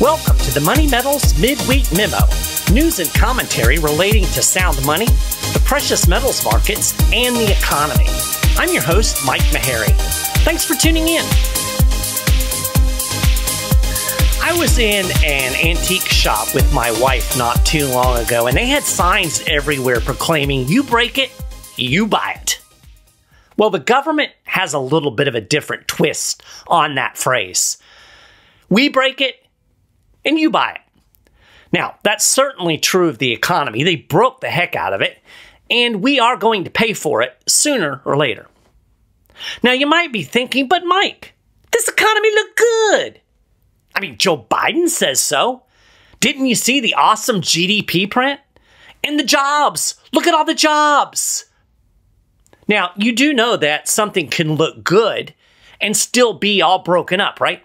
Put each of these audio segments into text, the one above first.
Welcome to the Money Metals Midweek Memo news and commentary relating to sound money, the precious metals markets, and the economy. I'm your host, Mike Maharrey. Thanks for tuning in. I was in an antique shop with my wife not too long ago, and they had signs everywhere proclaiming, You break it, you buy it. Well, the government has a little bit of a different twist on that phrase. We break it, and you buy it. Now, that's certainly true of the economy. They broke the heck out of it, and we are going to pay for it sooner or later. Now, you might be thinking, but Mike, this economy looked good. I mean, Joe Biden says so. Didn't you see the awesome GDP print? And the jobs. Look at all the jobs. Now, you do know that something can look good and still be all broken up, right?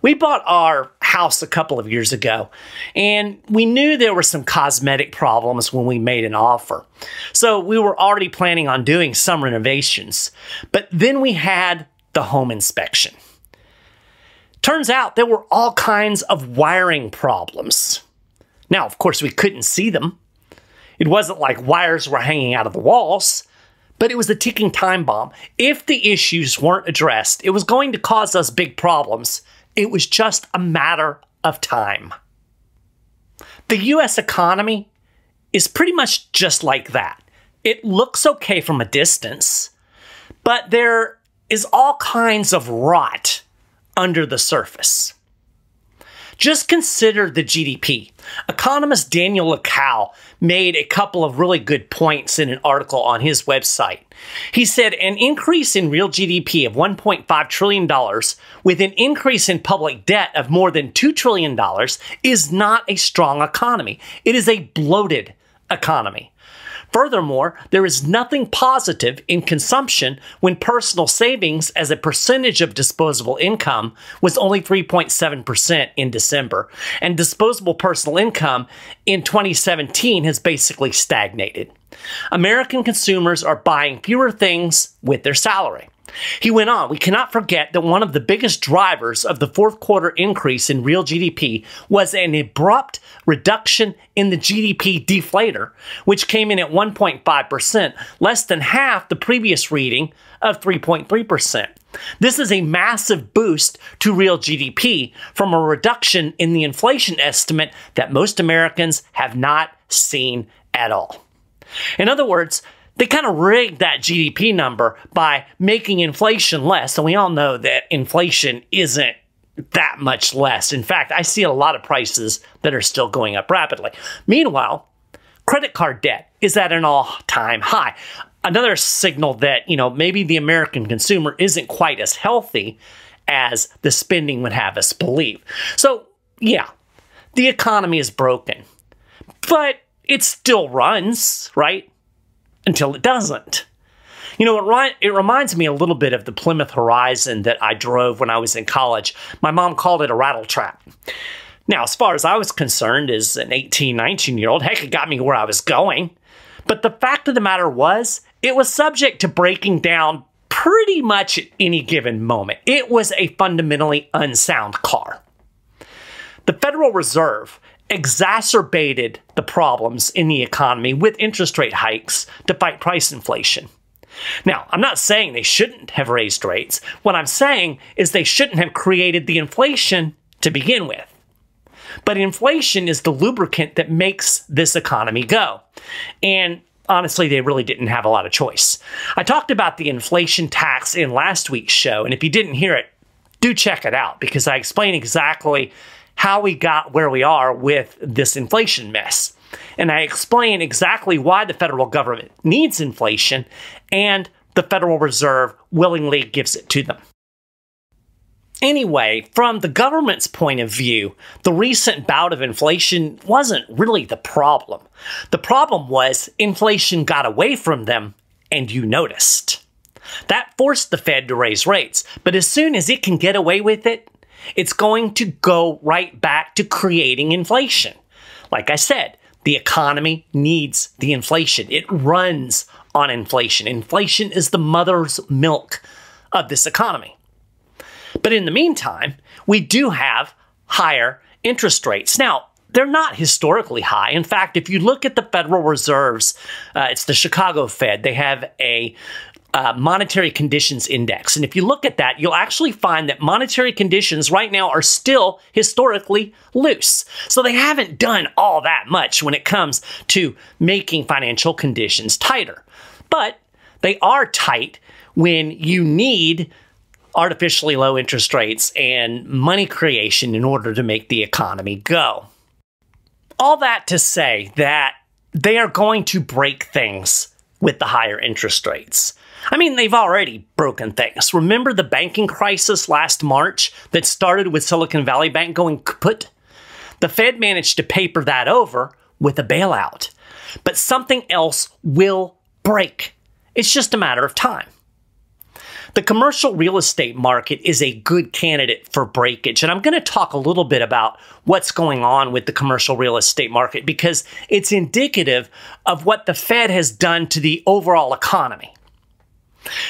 We bought our house a couple of years ago, and we knew there were some cosmetic problems when we made an offer. So we were already planning on doing some renovations. But then we had the home inspection. Turns out there were all kinds of wiring problems. Now, of course, we couldn't see them. It wasn't like wires were hanging out of the walls, but it was a ticking time bomb. If the issues weren't addressed, it was going to cause us big problems it was just a matter of time. The US economy is pretty much just like that. It looks okay from a distance, but there is all kinds of rot under the surface. Just consider the GDP. Economist Daniel Lacalle made a couple of really good points in an article on his website. He said an increase in real GDP of $1.5 trillion with an increase in public debt of more than $2 trillion is not a strong economy. It is a bloated economy. Furthermore, there is nothing positive in consumption when personal savings as a percentage of disposable income was only 3.7% in December, and disposable personal income in 2017 has basically stagnated. American consumers are buying fewer things with their salary. He went on, we cannot forget that one of the biggest drivers of the fourth quarter increase in real GDP was an abrupt reduction in the GDP deflator, which came in at 1.5%, less than half the previous reading of 3.3%. This is a massive boost to real GDP from a reduction in the inflation estimate that most Americans have not seen at all. In other words, they kind of rigged that GDP number by making inflation less. And we all know that inflation isn't that much less. In fact, I see a lot of prices that are still going up rapidly. Meanwhile, credit card debt is at an all-time high. Another signal that, you know, maybe the American consumer isn't quite as healthy as the spending would have us believe. So, yeah, the economy is broken. But it still runs, right? until it doesn't. You know, it, it reminds me a little bit of the Plymouth Horizon that I drove when I was in college. My mom called it a rattle trap. Now, as far as I was concerned, as an 18, 19 year old, heck, it got me where I was going. But the fact of the matter was, it was subject to breaking down pretty much at any given moment. It was a fundamentally unsound car. The Federal Reserve exacerbated the problems in the economy with interest rate hikes to fight price inflation. Now, I'm not saying they shouldn't have raised rates. What I'm saying is they shouldn't have created the inflation to begin with. But inflation is the lubricant that makes this economy go. And honestly, they really didn't have a lot of choice. I talked about the inflation tax in last week's show, and if you didn't hear it, do check it out because I explain exactly how we got where we are with this inflation mess. And I explain exactly why the federal government needs inflation and the Federal Reserve willingly gives it to them. Anyway, from the government's point of view, the recent bout of inflation wasn't really the problem. The problem was inflation got away from them and you noticed. That forced the Fed to raise rates, but as soon as it can get away with it, it's going to go right back to creating inflation. Like I said, the economy needs the inflation. It runs on inflation. Inflation is the mother's milk of this economy. But in the meantime, we do have higher interest rates. Now, they're not historically high. In fact, if you look at the Federal Reserve's, uh, it's the Chicago Fed, they have a uh, monetary conditions index. And if you look at that, you'll actually find that monetary conditions right now are still historically loose. So they haven't done all that much when it comes to making financial conditions tighter. But they are tight when you need artificially low interest rates and money creation in order to make the economy go. All that to say that they are going to break things with the higher interest rates. I mean, they've already broken things. Remember the banking crisis last March that started with Silicon Valley Bank going kaput? The Fed managed to paper that over with a bailout. But something else will break. It's just a matter of time. The commercial real estate market is a good candidate for breakage. And I'm going to talk a little bit about what's going on with the commercial real estate market because it's indicative of what the Fed has done to the overall economy.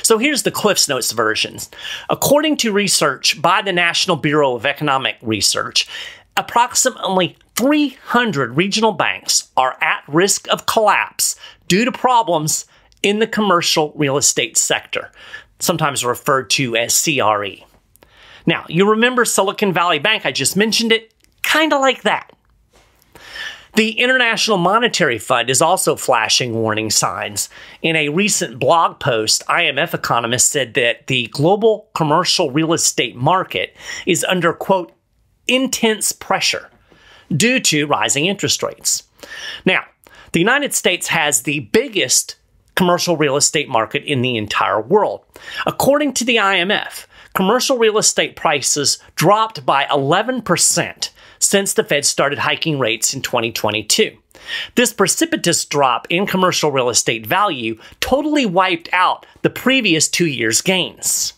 So here's the Cliffs Notes versions. According to research by the National Bureau of Economic Research, approximately 300 regional banks are at risk of collapse due to problems in the commercial real estate sector, sometimes referred to as CRE. Now, you remember Silicon Valley Bank, I just mentioned it, kind of like that. The International Monetary Fund is also flashing warning signs. In a recent blog post, IMF economists said that the global commercial real estate market is under, quote, intense pressure due to rising interest rates. Now, the United States has the biggest commercial real estate market in the entire world. According to the IMF, commercial real estate prices dropped by 11% since the Fed started hiking rates in 2022. This precipitous drop in commercial real estate value totally wiped out the previous two years' gains.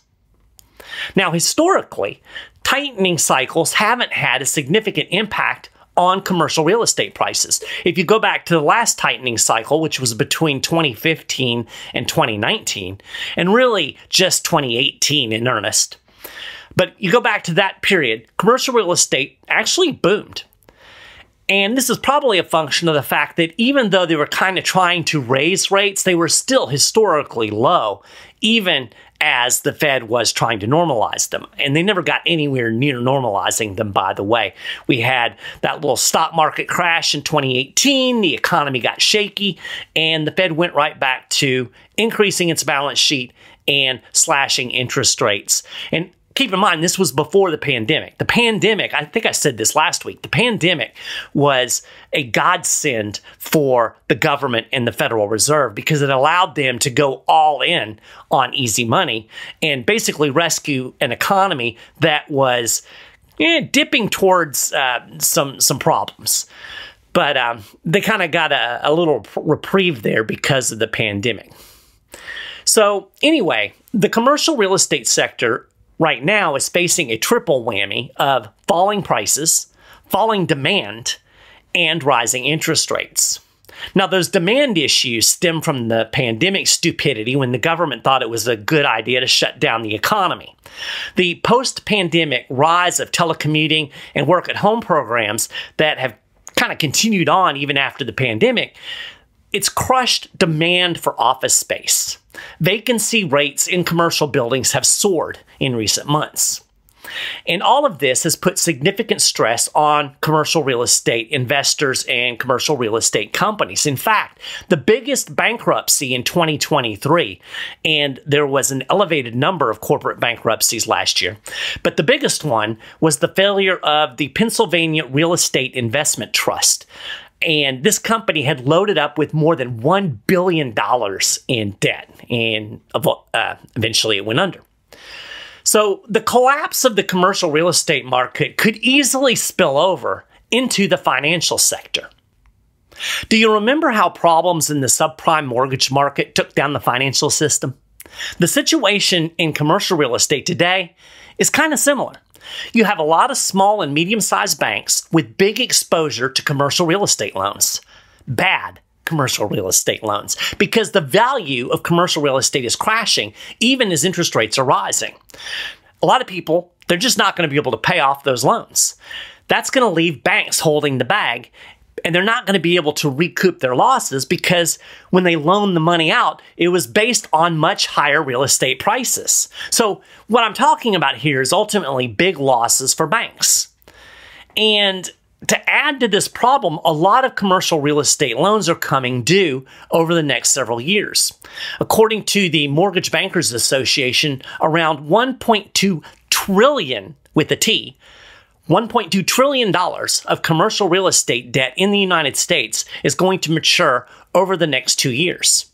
Now, historically, tightening cycles haven't had a significant impact on commercial real estate prices. If you go back to the last tightening cycle, which was between 2015 and 2019, and really just 2018 in earnest, but you go back to that period, commercial real estate actually boomed. And this is probably a function of the fact that even though they were kind of trying to raise rates, they were still historically low, even as the Fed was trying to normalize them. And they never got anywhere near normalizing them, by the way. We had that little stock market crash in 2018, the economy got shaky, and the Fed went right back to increasing its balance sheet and slashing interest rates. And keep in mind, this was before the pandemic. The pandemic, I think I said this last week, the pandemic was a godsend for the government and the Federal Reserve because it allowed them to go all in on easy money and basically rescue an economy that was eh, dipping towards uh, some, some problems. But um, they kind of got a, a little reprieve there because of the pandemic. So, anyway, the commercial real estate sector right now is facing a triple whammy of falling prices, falling demand, and rising interest rates. Now, those demand issues stem from the pandemic stupidity when the government thought it was a good idea to shut down the economy. The post pandemic rise of telecommuting and work at home programs that have kind of continued on even after the pandemic it's crushed demand for office space. Vacancy rates in commercial buildings have soared in recent months. And all of this has put significant stress on commercial real estate investors and commercial real estate companies. In fact, the biggest bankruptcy in 2023, and there was an elevated number of corporate bankruptcies last year, but the biggest one was the failure of the Pennsylvania Real Estate Investment Trust. And this company had loaded up with more than $1 billion in debt. And uh, eventually it went under. So the collapse of the commercial real estate market could easily spill over into the financial sector. Do you remember how problems in the subprime mortgage market took down the financial system? The situation in commercial real estate today is kind of similar. You have a lot of small and medium sized banks with big exposure to commercial real estate loans. Bad commercial real estate loans because the value of commercial real estate is crashing even as interest rates are rising. A lot of people, they're just not going to be able to pay off those loans. That's going to leave banks holding the bag and they're not going to be able to recoup their losses because when they loaned the money out, it was based on much higher real estate prices. So, what I'm talking about here is ultimately big losses for banks. And to add to this problem, a lot of commercial real estate loans are coming due over the next several years. According to the Mortgage Bankers Association, around 1.2 trillion with a T $1.2 trillion of commercial real estate debt in the United States is going to mature over the next two years.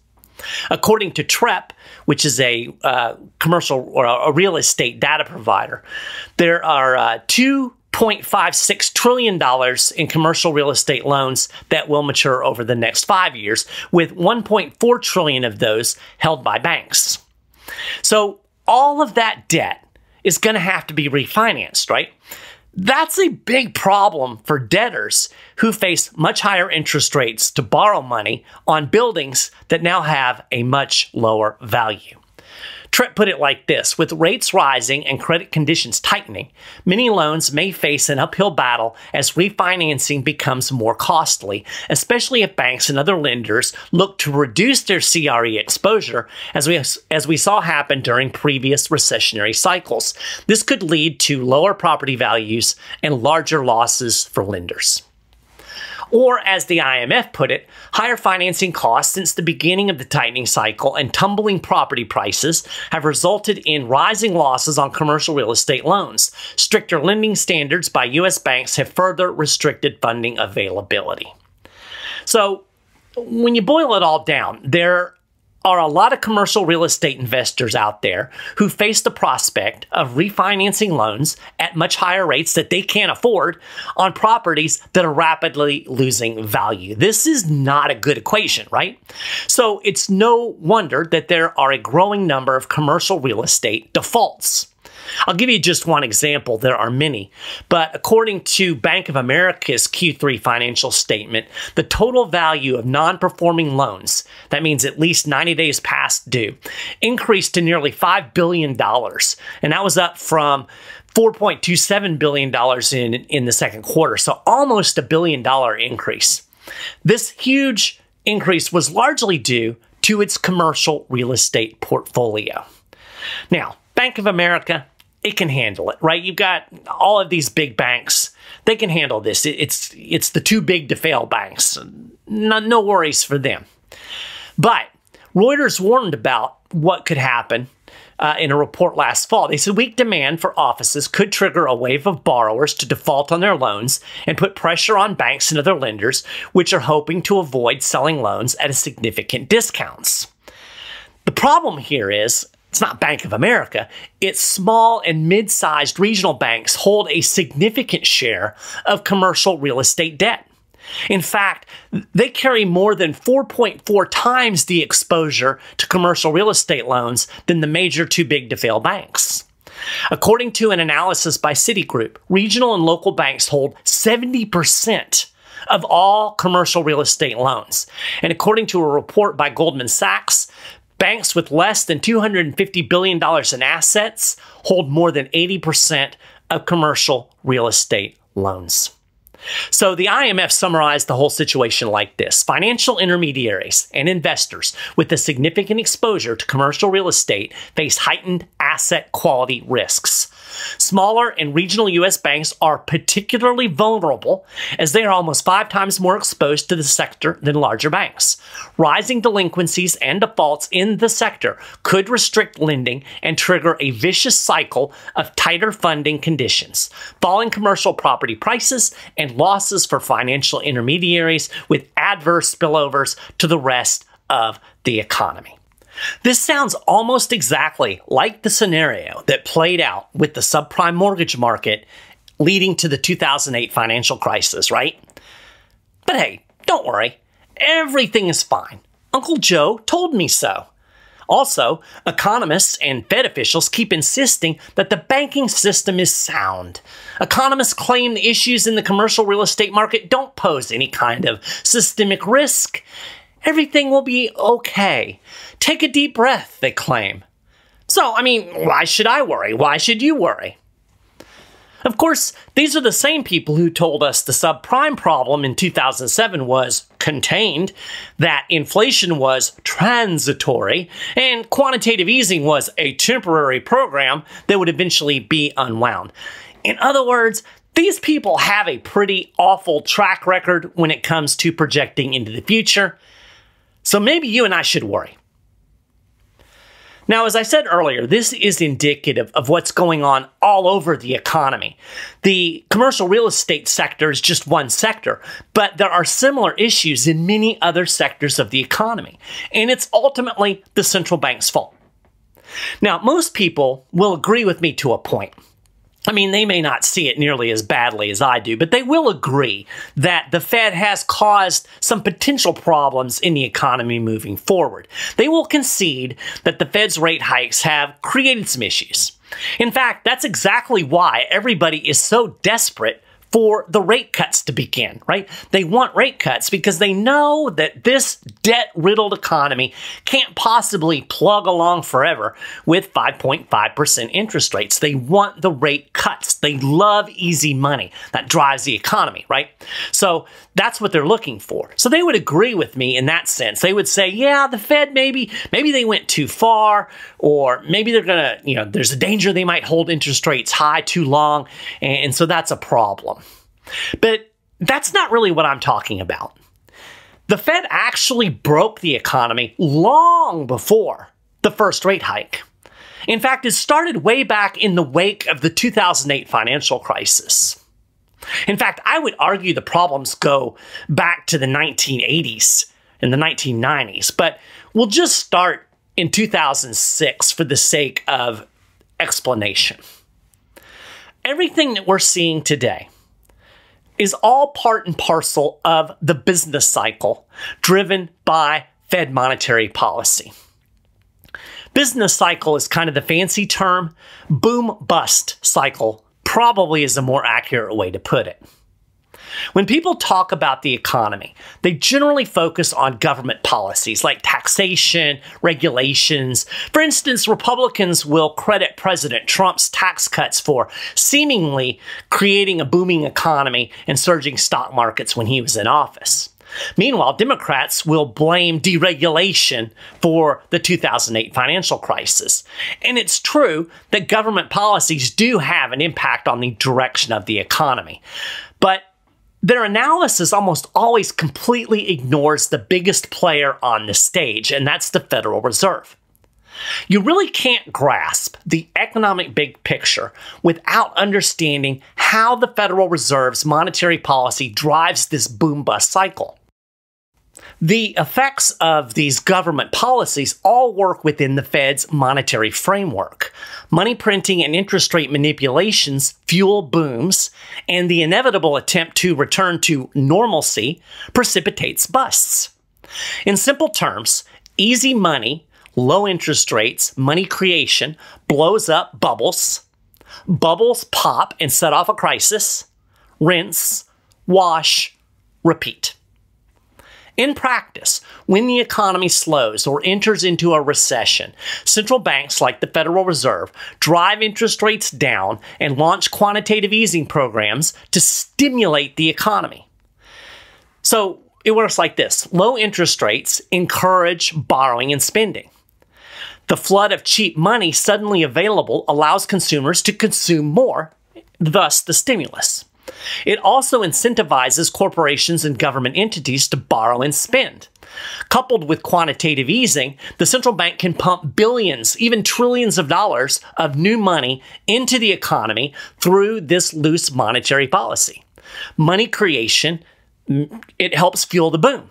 According to Trepp, which is a uh, commercial or a real estate data provider, there are uh, $2.56 trillion in commercial real estate loans that will mature over the next five years, with 1.4 trillion of those held by banks. So all of that debt is going to have to be refinanced, right? That's a big problem for debtors who face much higher interest rates to borrow money on buildings that now have a much lower value. Trepp put it like this With rates rising and credit conditions tightening, many loans may face an uphill battle as refinancing becomes more costly, especially if banks and other lenders look to reduce their CRE exposure, as we, as we saw happen during previous recessionary cycles. This could lead to lower property values and larger losses for lenders. Or, as the IMF put it, higher financing costs since the beginning of the tightening cycle and tumbling property prices have resulted in rising losses on commercial real estate loans. Stricter lending standards by U.S. banks have further restricted funding availability. So, when you boil it all down, there are a lot of commercial real estate investors out there who face the prospect of refinancing loans at much higher rates that they can't afford on properties that are rapidly losing value. This is not a good equation, right? So it's no wonder that there are a growing number of commercial real estate defaults. I'll give you just one example. There are many. But according to Bank of America's Q3 financial statement, the total value of non performing loans, that means at least 90 days past due, increased to nearly $5 billion. And that was up from $4.27 billion in, in the second quarter. So almost a billion dollar increase. This huge increase was largely due to its commercial real estate portfolio. Now, Bank of America it can handle it, right? You've got all of these big banks; they can handle this. It's it's the too big to fail banks. No, no worries for them. But Reuters warned about what could happen uh, in a report last fall. They said weak demand for offices could trigger a wave of borrowers to default on their loans and put pressure on banks and other lenders, which are hoping to avoid selling loans at a significant discounts. The problem here is it's not Bank of America. It's small and mid sized regional banks hold a significant share of commercial real estate debt. In fact, they carry more than 4.4 times the exposure to commercial real estate loans than the major too big to fail banks. According to an analysis by Citigroup, regional and local banks hold 70% of all commercial real estate loans. And according to a report by Goldman Sachs, Banks with less than $250 billion in assets hold more than 80% of commercial real estate loans. So the IMF summarized the whole situation like this Financial intermediaries and investors with a significant exposure to commercial real estate face heightened asset quality risks. Smaller and regional U.S. banks are particularly vulnerable as they are almost five times more exposed to the sector than larger banks. Rising delinquencies and defaults in the sector could restrict lending and trigger a vicious cycle of tighter funding conditions, falling commercial property prices, and losses for financial intermediaries with adverse spillovers to the rest of the economy. This sounds almost exactly like the scenario that played out with the subprime mortgage market leading to the 2008 financial crisis, right? But hey, don't worry. Everything is fine. Uncle Joe told me so. Also, economists and Fed officials keep insisting that the banking system is sound. Economists claim the issues in the commercial real estate market don't pose any kind of systemic risk. Everything will be okay. Take a deep breath, they claim. So, I mean, why should I worry? Why should you worry? Of course, these are the same people who told us the subprime problem in 2007 was contained, that inflation was transitory, and quantitative easing was a temporary program that would eventually be unwound. In other words, these people have a pretty awful track record when it comes to projecting into the future. So maybe you and I should worry. Now, as I said earlier, this is indicative of what's going on all over the economy. The commercial real estate sector is just one sector, but there are similar issues in many other sectors of the economy, and it's ultimately the central bank's fault. Now, most people will agree with me to a point. I mean, they may not see it nearly as badly as I do, but they will agree that the Fed has caused some potential problems in the economy moving forward. They will concede that the Fed's rate hikes have created some issues. In fact, that's exactly why everybody is so desperate for the rate cuts to begin, right? They want rate cuts because they know that this debt riddled economy can't possibly plug along forever with 5.5% interest rates. They want the rate cuts. They love easy money. That drives the economy, right? So that's what they're looking for. So they would agree with me in that sense. They would say, yeah, the Fed maybe, maybe they went too far, or maybe they're gonna, you know, there's a danger they might hold interest rates high too long, and so that's a problem. But that's not really what I'm talking about. The Fed actually broke the economy long before the first rate hike. In fact, it started way back in the wake of the 2008 financial crisis. In fact, I would argue the problems go back to the 1980s and the 1990s, but we'll just start in 2006 for the sake of explanation. Everything that we're seeing today is all part and parcel of the business cycle driven by Fed monetary policy. Business cycle is kind of the fancy term. Boom bust cycle probably is a more accurate way to put it. When people talk about the economy, they generally focus on government policies like taxation, regulations. For instance, Republicans will credit President Trump's tax cuts for seemingly creating a booming economy and surging stock markets when he was in office. Meanwhile, Democrats will blame deregulation for the 2008 financial crisis. And it's true that government policies do have an impact on the direction of the economy. But their analysis almost always completely ignores the biggest player on the stage, and that's the Federal Reserve. You really can't grasp the economic big picture without understanding how the Federal Reserve's monetary policy drives this boom bust cycle. The effects of these government policies all work within the Fed's monetary framework. Money printing and interest rate manipulations fuel booms, and the inevitable attempt to return to normalcy precipitates busts. In simple terms, easy money, low interest rates, money creation blows up bubbles. Bubbles pop and set off a crisis. Rinse, wash, repeat. In practice, when the economy slows or enters into a recession, central banks like the Federal Reserve drive interest rates down and launch quantitative easing programs to stimulate the economy. So it works like this low interest rates encourage borrowing and spending. The flood of cheap money suddenly available allows consumers to consume more, thus, the stimulus. It also incentivizes corporations and government entities to borrow and spend. Coupled with quantitative easing, the central bank can pump billions, even trillions of dollars of new money into the economy through this loose monetary policy. Money creation, it helps fuel the boom.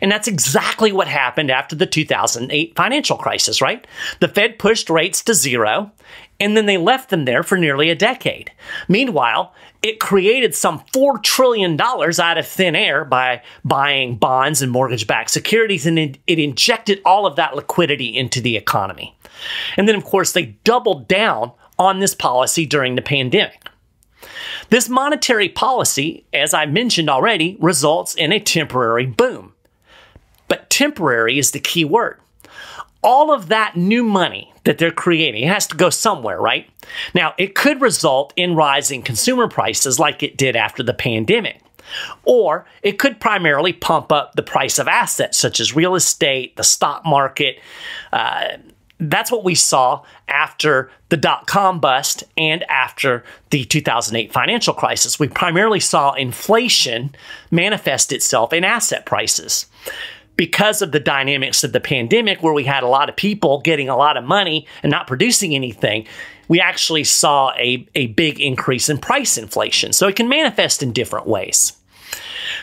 And that's exactly what happened after the 2008 financial crisis, right? The Fed pushed rates to zero, and then they left them there for nearly a decade. Meanwhile, it created some $4 trillion out of thin air by buying bonds and mortgage backed securities, and it, it, injected all of that liquidity into the economy. And then, of course, they doubled down on this policy during the pandemic. This monetary policy, as I mentioned already, results in a temporary boom. But temporary is the key word. All of that new money that they're creating. It has to go somewhere, right? Now, it could result in rising consumer prices like it did after the pandemic. Or it could primarily pump up the price of assets such as real estate, the stock market. Uh, that's what we saw after the dot com bust and after the 2008 financial crisis. We primarily saw inflation manifest itself in asset prices because of the dynamics of the pandemic, where we had a lot of people getting a lot of money and not producing anything, we actually saw a, a big increase in price inflation. So it can manifest in different ways.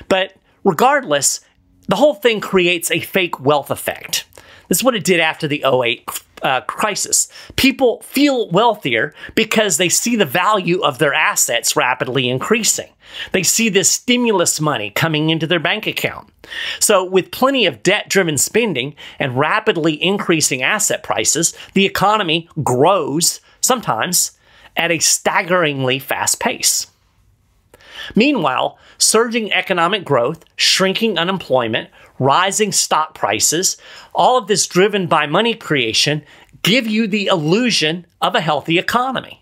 But regardless, the whole thing creates a fake wealth effect. This is what it did after the 08 uh, crisis. People feel wealthier because they see the value of their assets rapidly increasing. They see this stimulus money coming into their bank account. So, with plenty of debt driven spending and rapidly increasing asset prices, the economy grows sometimes at a staggeringly fast pace. Meanwhile, surging economic growth, shrinking unemployment, rising stock prices, all of this driven by money creation, give you the illusion of a healthy economy.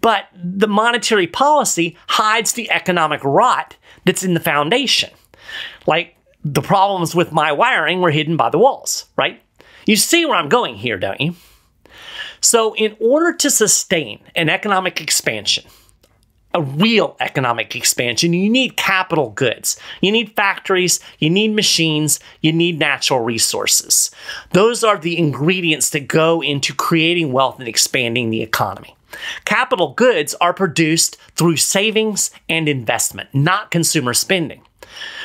But the monetary policy hides the economic rot that's in the foundation. Like the problems with my wiring were hidden by the walls, right? You see where I'm going here, don't you? So, in order to sustain an economic expansion, a real economic expansion, you need capital goods. You need factories, you need machines, you need natural resources. Those are the ingredients that go into creating wealth and expanding the economy. Capital goods are produced through savings and investment, not consumer spending.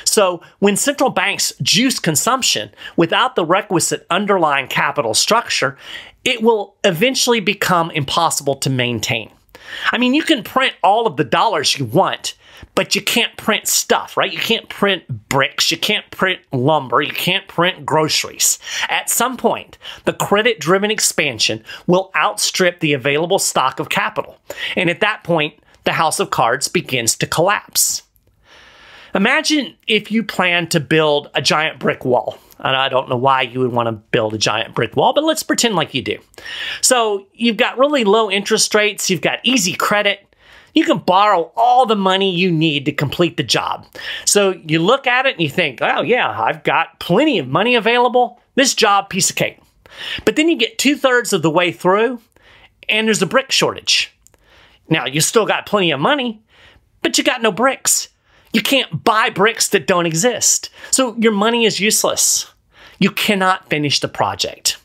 So, when central banks juice consumption without the requisite underlying capital structure, it will eventually become impossible to maintain. I mean, you can print all of the dollars you want, but you can't print stuff, right? You can't print bricks, you can't print lumber, you can't print groceries. At some point, the credit driven expansion will outstrip the available stock of capital. And at that point, the house of cards begins to collapse. Imagine if you plan to build a giant brick wall. And I don't know why you would want to build a giant brick wall, but let's pretend like you do. So you've got really low interest rates, you've got easy credit, you can borrow all the money you need to complete the job. So you look at it and you think, oh, yeah, I've got plenty of money available. This job, piece of cake. But then you get two thirds of the way through and there's a brick shortage. Now, you still got plenty of money, but you got no bricks. You can't buy bricks that don't exist. So your money is useless. You cannot finish the project.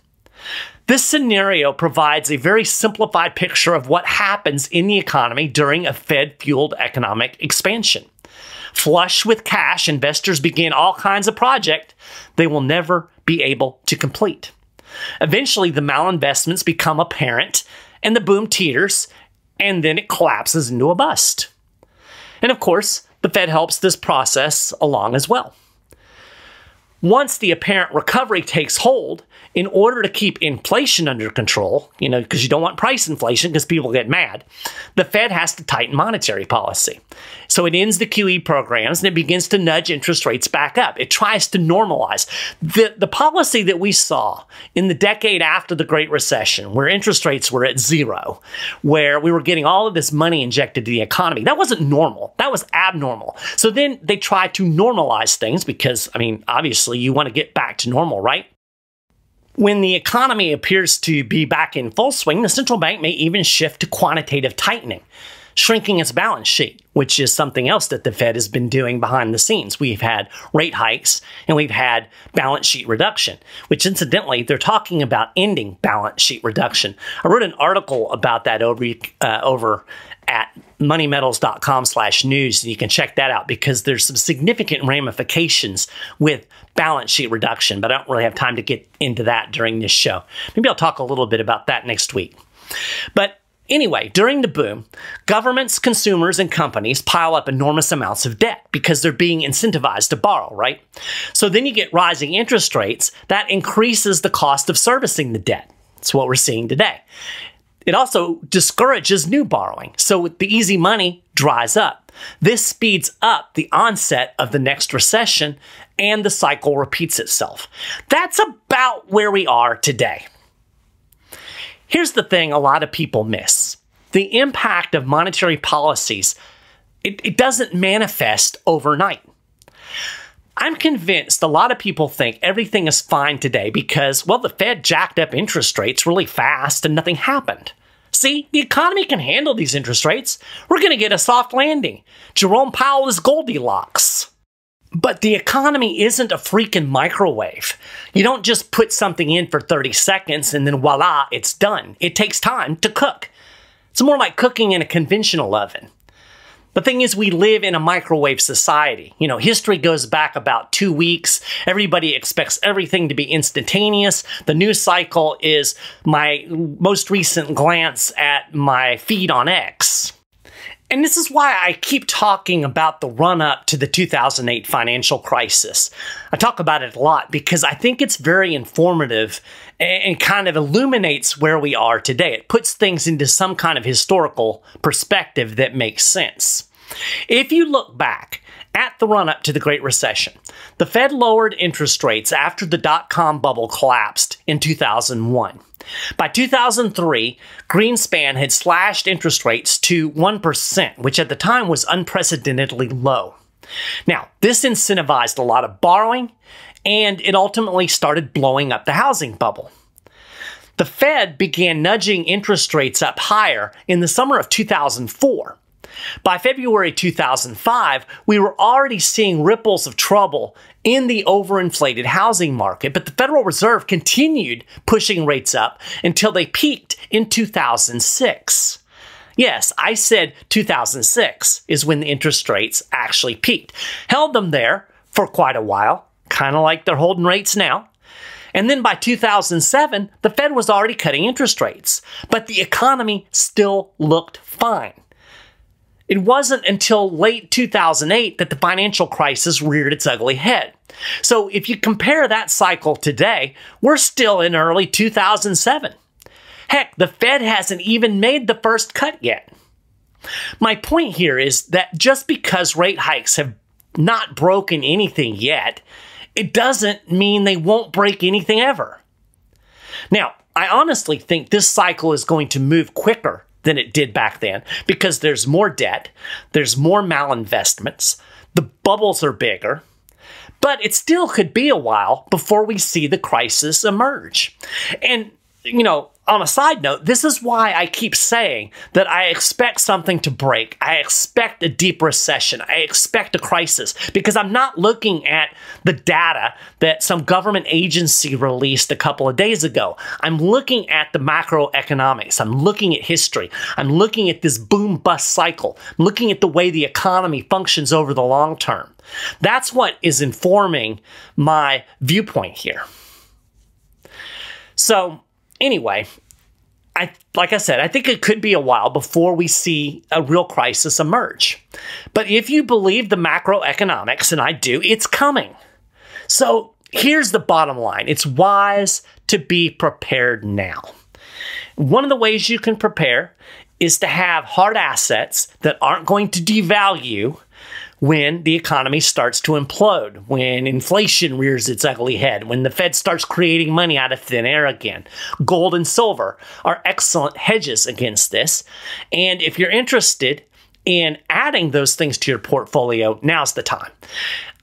This scenario provides a very simplified picture of what happens in the economy during a Fed fueled economic expansion. Flush with cash, investors begin all kinds of projects they will never be able to complete. Eventually, the malinvestments become apparent and the boom teeters, and then it collapses into a bust. And of course, the Fed helps this process along as well. Once the apparent recovery takes hold, in order to keep inflation under control, you know, because you don't want price inflation because people get mad, the Fed has to tighten monetary policy. So it ends the QE programs and it begins to nudge interest rates back up. It tries to normalize. The, the policy that we saw in the decade after the Great Recession, where interest rates were at zero, where we were getting all of this money injected to the economy, that wasn't normal. That was abnormal. So then they try to normalize things because, I mean, obviously you want to get back to normal, right? When the economy appears to be back in full swing, the central bank may even shift to quantitative tightening, shrinking its balance sheet, which is something else that the Fed has been doing behind the scenes. We've had rate hikes and we've had balance sheet reduction, which incidentally, they're talking about ending balance sheet reduction. I wrote an article about that over, uh, over at moneymetals.com slash news. And you can check that out because there's some significant ramifications with balance sheet reduction, but I don't really have time to get into that during this show. Maybe I'll talk a little bit about that next week. But Anyway, during the boom, governments, consumers, and companies pile up enormous amounts of debt because they're being incentivized to borrow, right? So then you get rising interest rates that increases the cost of servicing the debt. That's what we're seeing today. It also discourages new borrowing, so the easy money dries up. This speeds up the onset of the next recession and the cycle repeats itself. That's about where we are today. Here's the thing a lot of people miss the impact of monetary policies, it, it doesn't manifest overnight. I'm convinced a lot of people think everything is fine today because, well, the Fed jacked up interest rates really fast and nothing happened. See, the economy can handle these interest rates. We're going to get a soft landing. Jerome Powell is Goldilocks. But the economy isn't a freaking microwave. You don't just put something in for 30 seconds and then voila, it's done. It takes time to cook. It's more like cooking in a conventional oven. The thing is, we live in a microwave society. You know, history goes back about two weeks. Everybody expects everything to be instantaneous. The news cycle is my most recent glance at my feed on X. And this is why I keep talking about the run up to the 2008 financial crisis. I talk about it a lot because I think it's very informative and kind of illuminates where we are today. It puts things into some kind of historical perspective that makes sense. If you look back at the run up to the Great Recession, the Fed lowered interest rates after the dot com bubble collapsed in 2001. By 2003, Greenspan had slashed interest rates to 1%, which at the time was unprecedentedly low. Now, this incentivized a lot of borrowing, and it ultimately started blowing up the housing bubble. The Fed began nudging interest rates up higher in the summer of 2004. By February 2005, we were already seeing ripples of trouble in the overinflated housing market, but the Federal Reserve continued pushing rates up until they peaked in 2006. Yes, I said 2006 is when the interest rates actually peaked. Held them there for quite a while, kind of like they're holding rates now. And then by 2007, the Fed was already cutting interest rates, but the economy still looked fine. It wasn't until late 2008 that the financial crisis reared its ugly head. So if you compare that cycle today, we're still in early 2007. Heck, the Fed hasn't even made the first cut yet. My point here is that just because rate hikes have not broken anything yet, it doesn't mean they won't break anything ever. Now, I honestly think this cycle is going to move quicker than it did back then because there's more debt, there's more malinvestments, the bubbles are bigger, but it still could be a while before we see the crisis emerge. And, you know, on a side note, this is why I keep saying that I expect something to break. I expect a deep recession. I expect a crisis because I'm not looking at the data that some government agency released a couple of days ago. I'm looking at the macroeconomics. I'm looking at history. I'm looking at this boom bust cycle. I'm looking at the way the economy functions over the long term. That's what is informing my viewpoint here. So, Anyway, I, like I said, I think it could be a while before we see a real crisis emerge. But if you believe the macroeconomics, and I do, it's coming. So here's the bottom line it's wise to be prepared now. One of the ways you can prepare is to have hard assets that aren't going to devalue when the economy starts to implode, when inflation rears its ugly head, when the Fed starts creating money out of thin air again. Gold and silver are excellent hedges against this. And if you're interested in adding those things to your portfolio, now's the time.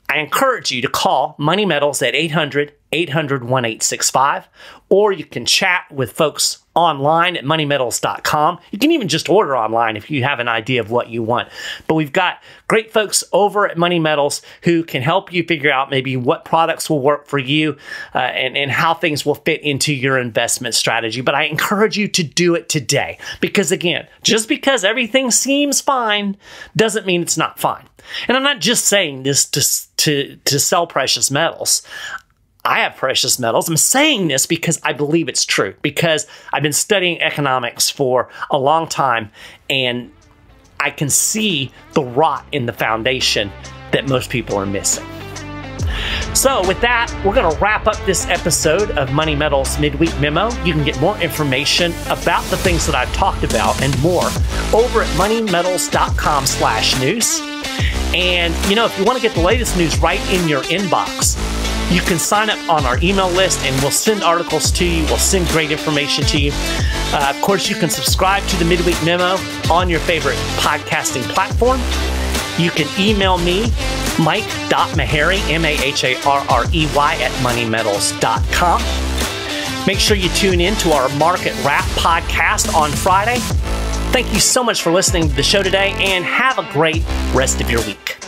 I encourage you to call Money Metals at 800 800 1865, or you can chat with folks online at moneymetals.com. You can even just order online if you have an idea of what you want. But we've got great folks over at Money Metals who can help you figure out maybe what products will work for you uh, and, and how things will fit into your investment strategy. But I encourage you to do it today because, again, just because everything seems fine doesn't mean it's not fine. And I'm not just saying this to, to, to sell precious metals. I have precious metals. I'm saying this because I believe it's true, because I've been studying economics for a long time and I can see the rot in the foundation that most people are missing. So, with that, we're going to wrap up this episode of Money Metals Midweek Memo. You can get more information about the things that I've talked about and more over at moneymetals.com/news. And you know, if you want to get the latest news right in your inbox, You can sign up on our email list and we'll send articles to you. We'll send great information to you. Uh, of course, you can subscribe to the Midweek Memo on your favorite podcasting platform. You can email me, mike.maharrey, M A H A R R E Y, at moneymetals.com. Make sure you tune in to our Market Wrap podcast on Friday. Thank you so much for listening to the show today and have a great rest of your week.